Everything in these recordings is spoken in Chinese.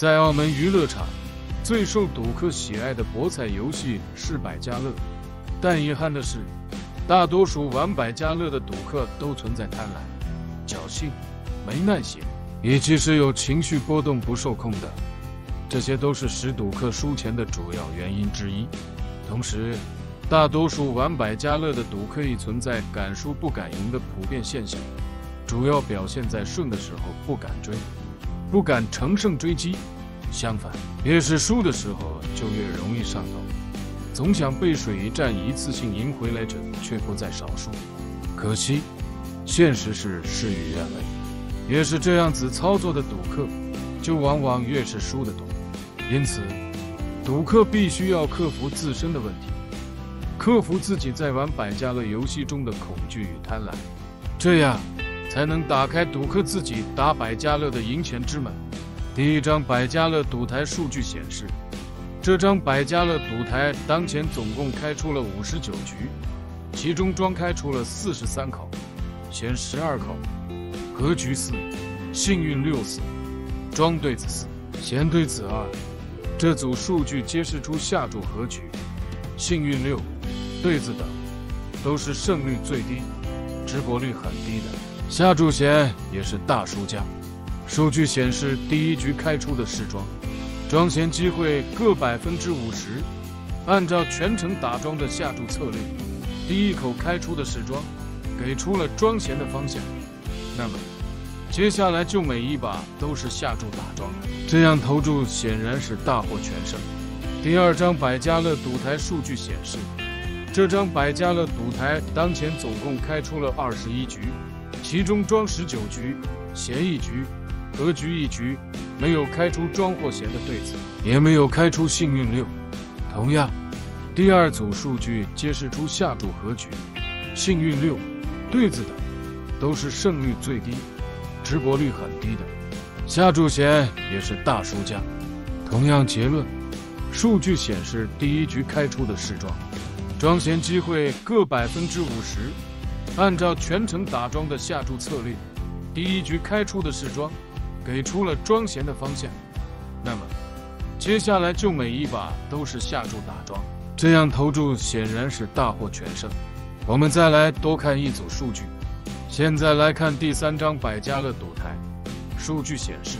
在澳门娱乐场，最受赌客喜爱的博彩游戏是百家乐，但遗憾的是，大多数玩百家乐的赌客都存在贪婪、侥幸、没耐心，以及是有情绪波动不受控的，这些都是使赌客输钱的主要原因之一。同时，大多数玩百家乐的赌客亦存在敢输不敢赢的普遍现象，主要表现在顺的时候不敢追，不敢乘胜追击；相反，越是输的时候就越容易上头，总想背水一战，一次性赢回来者却不在少数。可惜，现实是事与愿违，越是这样子操作的赌客，就往往越是输得多。因此，赌客必须要克服自身的问题。克服自己在玩百家乐游戏中的恐惧与贪婪，这样才能打开赌客自己打百家乐的赢钱之门。第一张百家乐赌台数据显示，这张百家乐赌台当前总共开出了五十九局，其中庄开出了四十三口，闲十二口，和局四，幸运六四，庄对子四，闲对子二。这组数据揭示出下注和局，幸运六。对子等都是胜率最低、直博率很低的，下注闲也是大输家。数据显示，第一局开出的是庄，庄闲机会各百分之五十。按照全程打庄的下注策略，第一口开出的是庄，给出了庄闲的方向。那么，接下来就每一把都是下注打庄，这样投注显然是大获全胜。第二张百家乐赌台数据显示。这张百家乐赌台当前总共开出了二十一局，其中庄十九局，闲一局，和局一局，没有开出庄或闲的对子，也没有开出幸运六。同样，第二组数据揭示出下注和局，幸运六，对子等都是胜率最低、直博率很低的，下注闲也是大输家。同样结论，数据显示第一局开出的是庄。庄闲机会各百分之五十，按照全程打庄的下注策略，第一局开出的是庄，给出了庄闲的方向。那么，接下来就每一把都是下注打庄，这样投注显然是大获全胜。我们再来多看一组数据，现在来看第三张百家乐赌台，数据显示，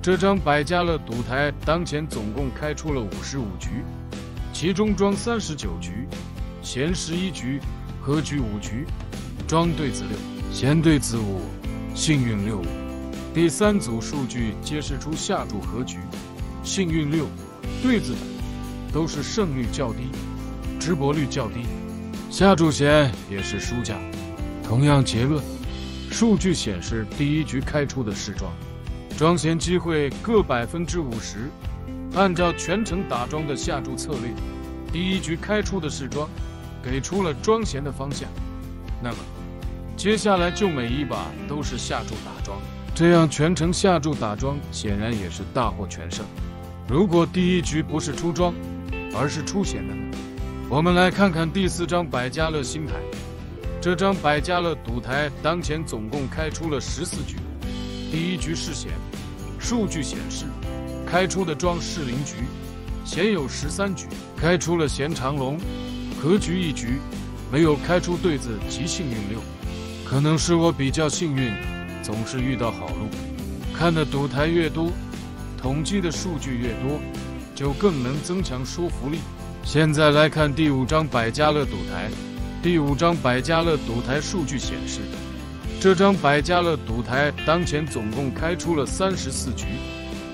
这张百家乐赌台当前总共开出了五十五局。其中庄三十九局，闲十一局，和局五局，庄对子六，闲对子五，幸运六。第三组数据揭示出下注和局，幸运六，对子等都是胜率较低，直博率较低，下注闲也是输家。同样结论，数据显示第一局开出的是庄，庄闲机会各百分之五十。按照全程打庄的下注策略，第一局开出的是庄，给出了庄闲的方向。那么，接下来就每一把都是下注打庄，这样全程下注打庄显然也是大获全胜。如果第一局不是出庄，而是出闲的呢？我们来看看第四张百家乐新台，这张百家乐赌台当前总共开出了十四局，第一局是闲，数据显示。开出的庄是零局，闲有十三局，开出了闲长龙，和局一局，没有开出对子及幸运六。可能是我比较幸运，总是遇到好路。看的赌台越多，统计的数据越多，就更能增强说服力。现在来看第五张百家乐赌台，第五张百家乐赌台数据显示，这张百家乐赌台当前总共开出了三十四局。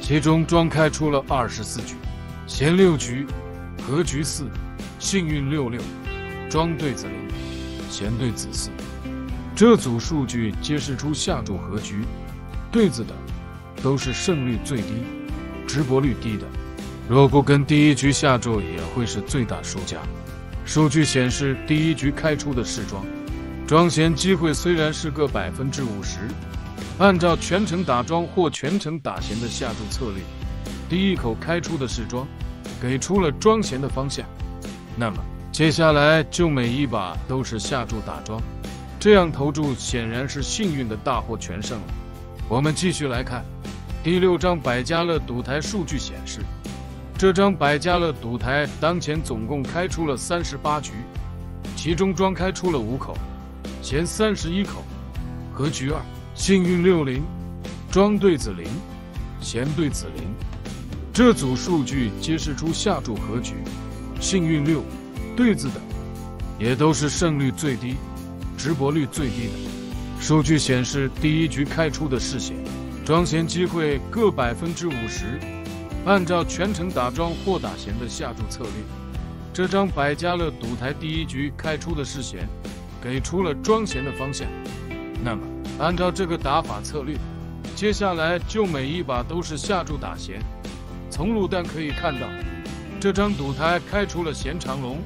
其中庄开出了二十四局，闲六局，和局四，幸运六六，庄对子零，闲对子四。这组数据揭示出下注和局，对子等都是胜率最低、直博率低的。若不跟第一局下注，也会是最大输家。数据显示，第一局开出的是庄，庄闲机会虽然是个百分之五十。按照全程打庄或全程打闲的下注策略，第一口开出的是庄，给出了庄闲的方向。那么接下来就每一把都是下注打庄，这样投注显然是幸运的大获全胜了。我们继续来看第六张百家乐赌台数据显示，这张百家乐赌台当前总共开出了三十八局，其中庄开出了五口，闲三十一口，和局二，幸运六零，庄对子零，闲对子零。这组数据揭示出下注和局、幸运六、对子等，也都是胜率最低、直博率最低的。数据显示，第一局开出的是闲。庄闲机会各百分之五十，按照全程打庄或打闲的下注策略，这张百家乐赌台第一局开出的是闲，给出了庄闲的方向。那么，按照这个打法策略，接下来就每一把都是下注打闲。从卤蛋可以看到，这张赌台开出了闲长龙，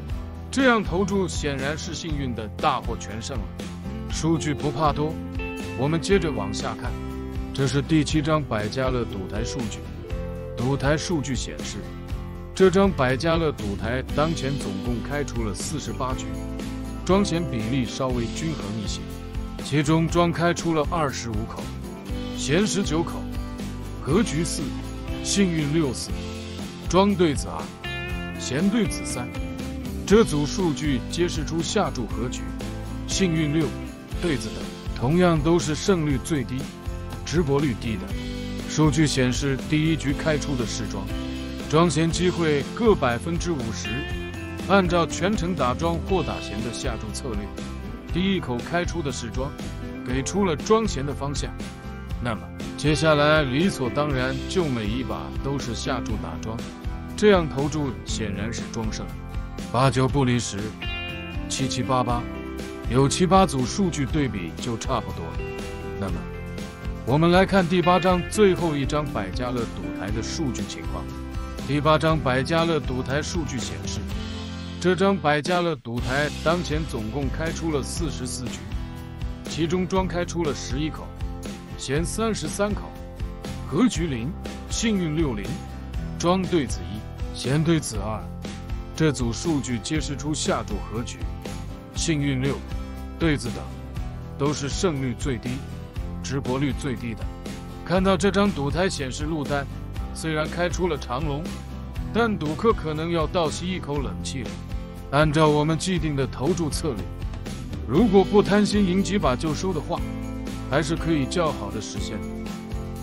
这样投注显然是幸运的大获全胜了。数据不怕多，我们接着往下看。这是第七张百家乐赌台数据。赌台数据显示，这张百家乐赌台当前总共开出了四十八局，庄闲比例稍微均衡一些。其中庄开出了二十五口，闲十九口，格局四，幸运六四，庄对子二，闲对子三。这组数据揭示出下注和局、幸运六、对子等，同样都是胜率最低。直播率低的数据显示，第一局开出的是庄，庄闲机会各百分之五十。按照全程打庄或打闲的下注策略，第一口开出的是庄，给出了庄闲的方向。那么接下来理所当然就每一把都是下注打庄，这样投注显然是庄胜。八九不离十，七七八八，有七八组数据对比就差不多了。那么。我们来看第八张最后一张百家乐赌台的数据情况。第八张百家乐赌台数据显示，这张百家乐赌台当前总共开出了四十四局，其中庄开出了十一口，闲三十三口，格局零，幸运六零，庄对子一，闲对子二。这组数据揭示出下注和局、幸运六、对子等，都是胜率最低。直播率最低的，看到这张赌台显示路单，虽然开出了长龙，但赌客可能要倒吸一口冷气了。按照我们既定的投注策略，如果不贪心赢几把就收的话，还是可以较好的实现。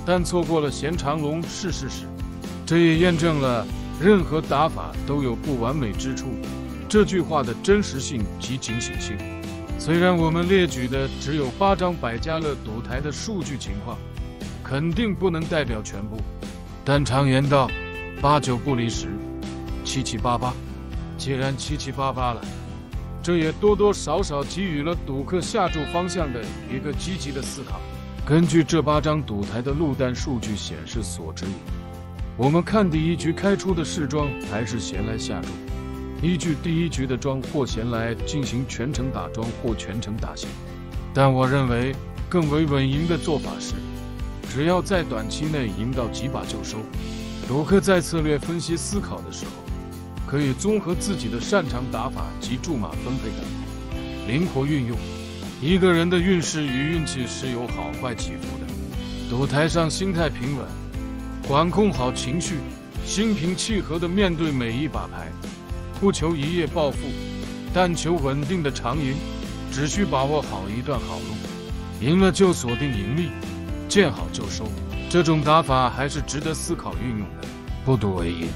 但错过了闲长龙是事实，这也验证了任何打法都有不完美之处这句话的真实性及警醒性。虽然我们列举的只有八张百家乐赌台的数据情况，肯定不能代表全部，但常言道，八九不离十，七七八八。既然七七八八了，这也多多少少给予了赌客下注方向的一个积极的思考。根据这八张赌台的路单数据显示所指引，我们看第一局开出的是庄还是闲来下注。依据第一局的庄或闲来进行全程打庄或全程打闲，但我认为更为稳赢的做法是，只要在短期内赢到几把就收。赌客在策略分析思考的时候，可以综合自己的擅长打法及注码分配等，灵活运用。一个人的运势与运气是有好坏起伏的，赌台上心态平稳，管控好情绪，心平气和地面对每一把牌。不求一夜暴富，但求稳定的长赢。只需把握好一段好路，赢了就锁定盈利，见好就收。这种打法还是值得思考运用的，不赌为赢。